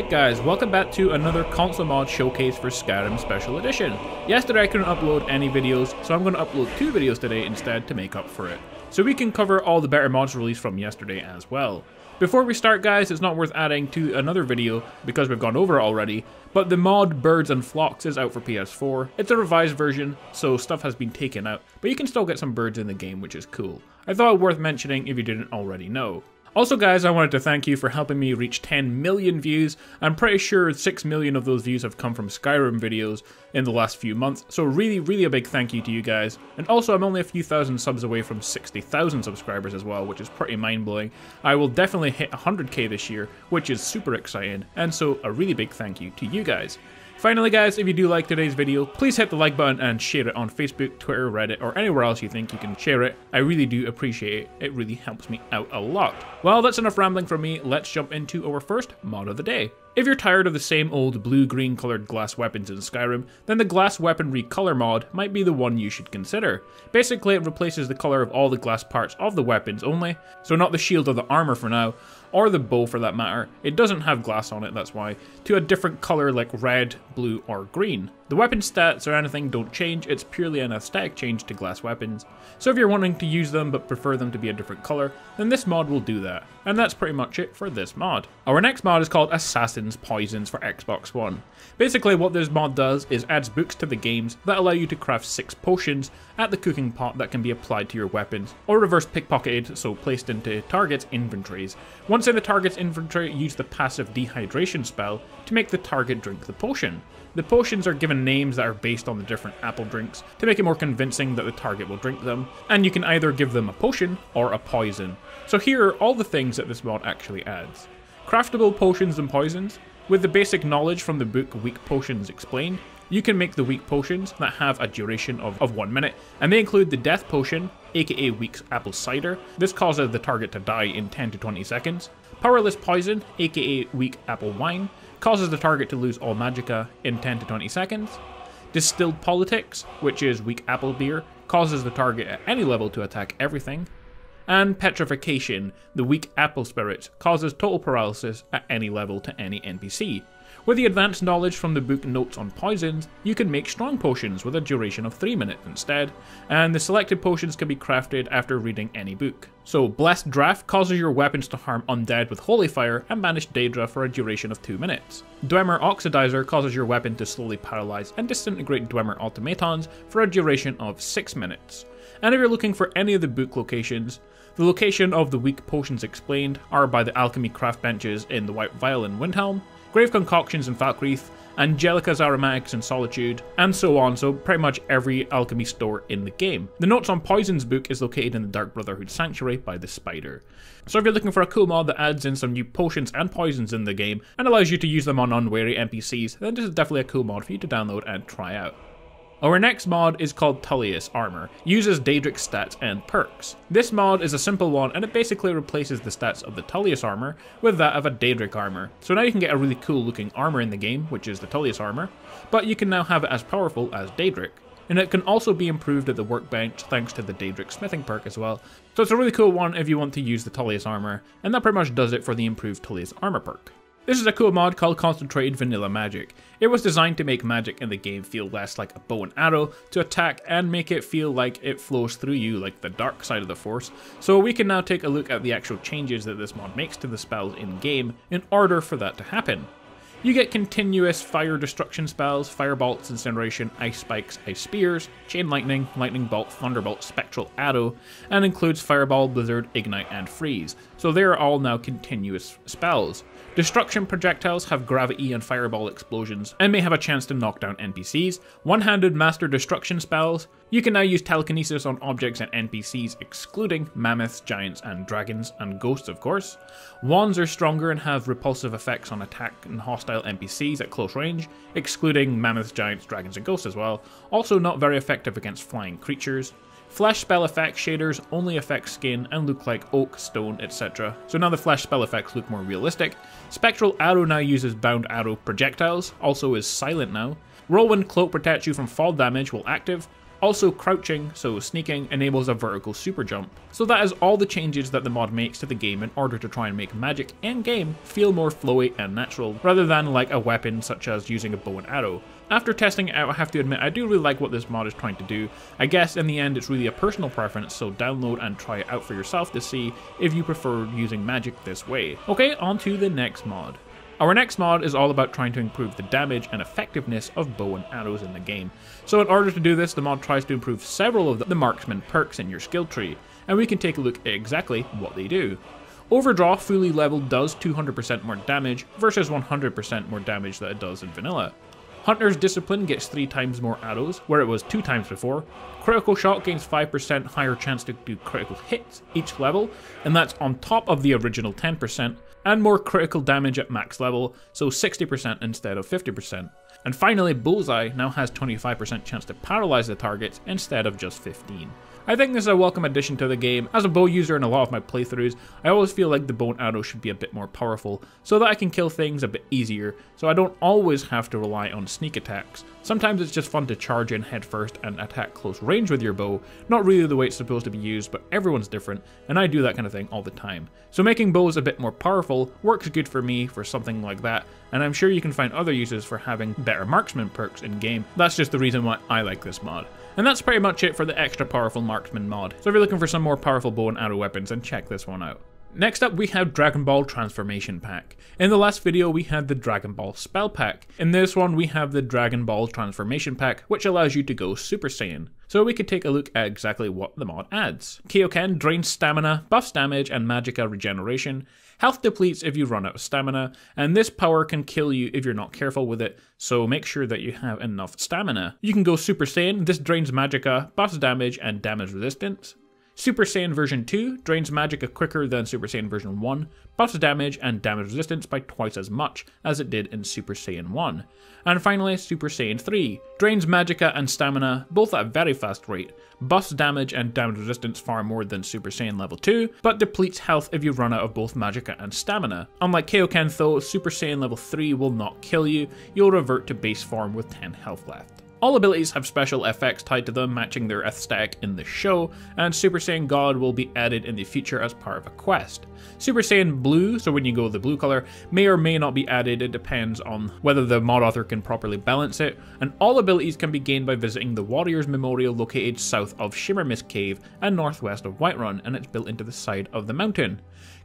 Alright guys, welcome back to another console mod showcase for Skyrim Special Edition. Yesterday I couldn't upload any videos, so I'm going to upload two videos today instead to make up for it. So we can cover all the better mods released from yesterday as well. Before we start guys, it's not worth adding to another video because we've gone over it already, but the mod Birds and Flocks is out for PS4. It's a revised version, so stuff has been taken out, but you can still get some birds in the game, which is cool. I thought it worth mentioning if you didn't already know. Also guys, I wanted to thank you for helping me reach 10 million views. I'm pretty sure 6 million of those views have come from Skyrim videos in the last few months, so really, really a big thank you to you guys. And also, I'm only a few thousand subs away from 60,000 subscribers as well, which is pretty mind-blowing. I will definitely hit 100k this year, which is super exciting, and so a really big thank you to you guys. Finally guys, if you do like today's video, please hit the like button and share it on Facebook, Twitter, Reddit, or anywhere else you think you can share it. I really do appreciate it. It really helps me out a lot. Well, that's enough rambling from me. Let's jump into our first mod of the day. If you're tired of the same old blue-green colored glass weapons in Skyrim, then the glass weaponry color mod might be the one you should consider. Basically, it replaces the color of all the glass parts of the weapons only, so not the shield or the armor for now, or the bow for that matter, it doesn't have glass on it, that's why, to a different colour like red, blue, or green. The weapon stats or anything don't change, it's purely an aesthetic change to glass weapons. So if you're wanting to use them but prefer them to be a different colour, then this mod will do that. And that's pretty much it for this mod. Our next mod is called Assassin's Poisons for Xbox One. Basically what this mod does is adds books to the games that allow you to craft 6 potions at the cooking pot that can be applied to your weapons, or reverse pickpocketed, so placed into target's inventories. Once in the target's inventory, use the passive dehydration spell to make the target drink the potion. The potions are given names that are based on the different apple drinks to make it more convincing that the target will drink them, and you can either give them a potion or a poison. So here are all the things that this mod actually adds. Craftable potions and poisons. With the basic knowledge from the book Weak Potions Explained, you can make the weak potions that have a duration of, of 1 minute, and they include the Death Potion, aka Weak Apple Cider. This causes the target to die in 10 to 20 seconds. Powerless Poison, aka Weak Apple Wine, causes the target to lose all magicka in 10 to 20 seconds. Distilled Politics, which is weak apple beer, causes the target at any level to attack everything. And Petrification, the weak apple spirit, causes total paralysis at any level to any NPC. With the advanced knowledge from the book Notes on Poisons, you can make strong potions with a duration of 3 minutes instead, and the selected potions can be crafted after reading any book. So, Blessed Draft causes your weapons to harm undead with Holy Fire and banish Daedra for a duration of 2 minutes. Dwemer Oxidizer causes your weapon to slowly paralyze and disintegrate Dwemer automatons for a duration of 6 minutes. And if you're looking for any of the book locations, the location of the weak potions explained are by the alchemy craft benches in the White Phial in Windhelm, Grave Concoctions in Falkreath, Angeline's Aromatics in Solitude, and so on, so pretty much every alchemy store in the game. The Notes on Poisons book is located in the Dark Brotherhood Sanctuary by the Spider. So if you're looking for a cool mod that adds in some new potions and poisons in the game, and allows you to use them on unwary NPCs, then this is definitely a cool mod for you to download and try out. Our next mod is called Tullius Armor, uses Daedric stats and perks. This mod is a simple one and it basically replaces the stats of the Tullius Armor with that of a Daedric Armor. So now you can get a really cool looking armor in the game, which is the Tullius Armor, but you can now have it as powerful as Daedric. And it can also be improved at the workbench thanks to the Daedric smithing perk as well. So it's a really cool one if you want to use the Tullius Armor, and that pretty much does it for the improved Tullius Armor perk. This is a cool mod called Concentrated Vanilla Magic. It was designed to make magic in the game feel less like a bow and arrow to attack and make it feel like it flows through you like the dark side of the force. So we can now take a look at the actual changes that this mod makes to the spells in game in order for that to happen. You get continuous fire destruction spells, firebolts, incineration, ice spikes, ice spears, chain lightning, lightning bolt, thunderbolt, spectral arrow, and includes fireball, blizzard, ignite, and freeze. So they are all now continuous spells. Destruction projectiles have gravity and fireball explosions, and may have a chance to knock down NPCs. One-handed master destruction spells. You can now use telekinesis on objects and NPCs, excluding mammoths, giants, and dragons, and ghosts of course. Wards are stronger and have repulsive effects on attack and hostile NPCs at close range, excluding mammoths, giants, dragons, and ghosts as well. Also not very effective against flying creatures. Flesh spell effect shaders only affect skin and look like oak, stone, etc. So now the flesh spell effects look more realistic. Spectral Arrow now uses bound arrow projectiles, also is silent now. Whirlwind Cloak protects you from fall damage while active. Also crouching, so sneaking, enables a vertical super jump. So that is all the changes that the mod makes to the game in order to try and make magic in game feel more flowy and natural, rather than like a weapon such as using a bow and arrow. After testing it out, I have to admit I do really like what this mod is trying to do. I guess in the end it's really a personal preference, so download and try it out for yourself to see if you prefer using magic this way. Okay, on to the next mod. Our next mod is all about trying to improve the damage and effectiveness of bow and arrows in the game. So in order to do this, the mod tries to improve several of the marksman perks in your skill tree, and we can take a look at exactly what they do. Overdraw fully leveled does 200% more damage versus 100% more damage that it does in vanilla. Hunter's Discipline gets 3 times more arrows, where it was 2 times before. Critical Shot gains 5% higher chance to do critical hits each level, and that's on top of the original 10%, and more critical damage at max level, so 60% instead of 50%. And finally, Bullseye now has 25% chance to paralyze the targets instead of just 15. I think this is a welcome addition to the game. As a bow user in a lot of my playthroughs, I always feel like the bow arrow should be a bit more powerful, so that I can kill things a bit easier, so I don't always have to rely on sneak attacks. Sometimes it's just fun to charge in headfirst and attack close range with your bow, not really the way it's supposed to be used, but everyone's different, and I do that kind of thing all the time. So making bows a bit more powerful works good for me for something like that, and I'm sure you can find other uses for having better marksman perks in game. That's just the reason why I like this mod. And that's pretty much it for the extra powerful marksman mod. So if you're looking for some more powerful bow and arrow weapons, then check this one out. Next up we have Dragon Ball Transformation Pack. In the last video we had the Dragon Ball Spell Pack. In this one we have the Dragon Ball Transformation Pack which allows you to go Super Saiyan. So we could take a look at exactly what the mod adds. Kaioken drains stamina, buffs damage and magicka regeneration. Health depletes if you run out of stamina, and this power can kill you if you're not careful with it, so make sure that you have enough stamina. You can go Super Saiyan, this drains magicka, buffs damage and damage resistance. Super Saiyan version 2 drains magicka quicker than Super Saiyan version 1, buffs damage and damage resistance by twice as much as it did in Super Saiyan 1. And finally, Super Saiyan 3 drains magicka and stamina both at a very fast rate, buffs damage and damage resistance far more than Super Saiyan level 2, but depletes health if you run out of both magicka and stamina. Unlike Kaioken though, Super Saiyan level 3 will not kill you, you'll revert to base form with 10 health left. All abilities have special effects tied to them, matching their aesthetic in the show, and Super Saiyan God will be added in the future as part of a quest. Super Saiyan Blue, so when you go the blue color, may or may not be added, it depends on whether the mod author can properly balance it, and all abilities can be gained by visiting the Warriors Memorial located south of Shimmermist Cave and northwest of Whiterun, and it's built into the side of the mountain.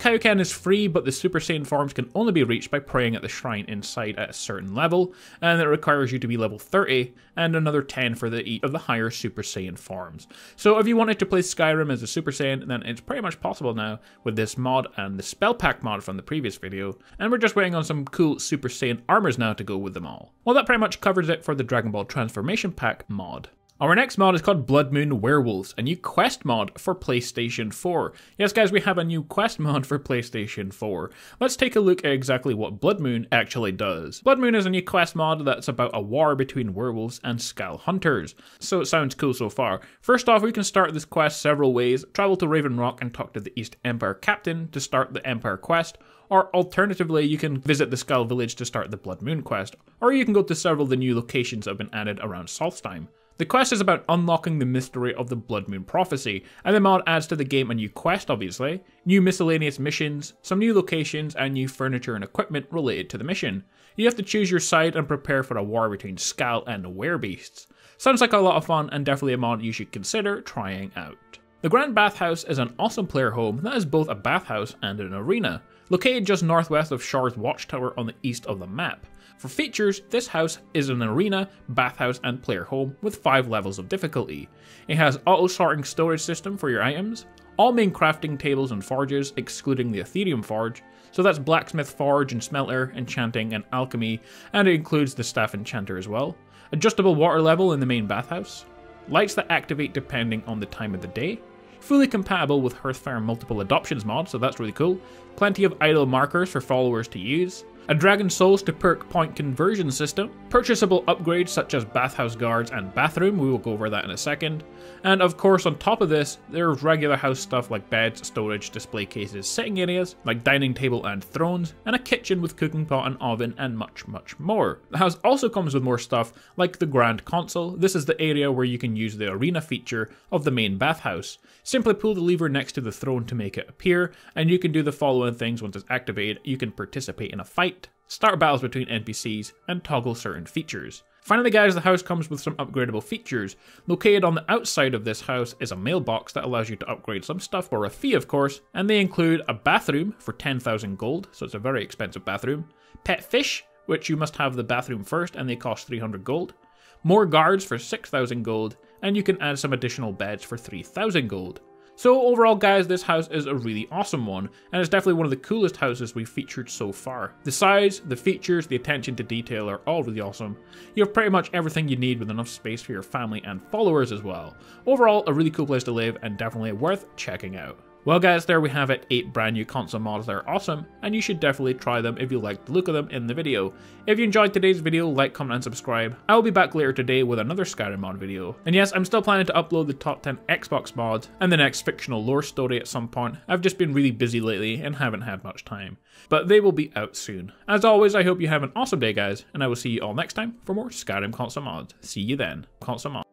Kaioken is free, but the Super Saiyan forms can only be reached by praying at the shrine inside at a certain level, and it requires you to be level 30, and another 10 for the each of the higher Super Saiyan forms. So if you wanted to play Skyrim as a Super Saiyan, then it's pretty much possible now with this mod and the Spell Pack mod from the previous video, and we're just waiting on some cool Super Saiyan armors now to go with them all. Well, that pretty much covers it for the Dragon Ball Transformation Pack mod. Our next mod is called Blood Moon Werewolves, a new quest mod for PlayStation 4. Yes, guys, we have a new quest mod for PlayStation 4. Let's take a look at exactly what Blood Moon actually does. Blood Moon is a new quest mod that's about a war between werewolves and Skaal hunters. So it sounds cool so far. First off, we can start this quest several ways. Travel to Raven Rock and talk to the East Empire captain to start the Empire quest, or alternatively, you can visit the Skaal Village to start the Blood Moon quest, or you can go to several of the new locations that have been added around Solstheim. The quest is about unlocking the mystery of the Blood Moon Prophecy, and the mod adds to the game a new quest, obviously, new miscellaneous missions, some new locations, and new furniture and equipment related to the mission. You have to choose your side and prepare for a war between Skaal and the Werebeasts. Sounds like a lot of fun and definitely a mod you should consider trying out. The Grand Bathhouse is an awesome player home that is both a bathhouse and an arena, located just northwest of Shor's Watchtower on the east of the map. For features, this house is an arena, bathhouse, and player home with 5 levels of difficulty. It has auto-sorting storage system for your items, all main crafting tables and forges, excluding the Aetherium Forge, so that's blacksmith forge and smelter, enchanting, and alchemy, and it includes the staff enchanter as well. Adjustable water level in the main bathhouse. Lights that activate depending on the time of the day. Fully compatible with Hearthfire multiple adoptions mod, so that's really cool. Plenty of idle markers for followers to use a Dragon Souls to perk point conversion system, purchasable upgrades such as bathhouse guards and bathroom, we will go over that in a second, and of course on top of this, there's regular house stuff like beds, storage, display cases, sitting areas, like dining table and thrones, and a kitchen with cooking pot and oven, and much, much more. The house also comes with more stuff like the Grand Console, this is the area where you can use the arena feature of the main bathhouse. Simply pull the lever next to the throne to make it appear, and you can do the following things once it's activated. You can participate in a fight, start battles between NPCs, and toggle certain features. Finally guys, the house comes with some upgradable features. Located on the outside of this house is a mailbox that allows you to upgrade some stuff for a fee of course, and they include a bathroom for 10,000 gold, so it's a very expensive bathroom, pet fish, which you must have the bathroom first and they cost 300 gold, more guards for 6,000 gold, and you can add some additional beds for 3,000 gold. So overall guys, this house is a really awesome one, and it's definitely one of the coolest houses we've featured so far. The size, the features, the attention to detail are all really awesome. You have pretty much everything you need with enough space for your family and followers as well. Overall, a really cool place to live and definitely worth checking out. Well guys, there we have it, 8 brand new console mods that are awesome, and you should definitely try them if you like the look of them in the video. If you enjoyed today's video, like, comment and subscribe. I will be back later today with another Skyrim mod video. And yes, I'm still planning to upload the top 10 Xbox mods and the next fictional lore story at some point. I've just been really busy lately and haven't had much time. But they will be out soon. As always, I hope you have an awesome day guys, and I will see you all next time for more Skyrim console mods. See you then, console mods.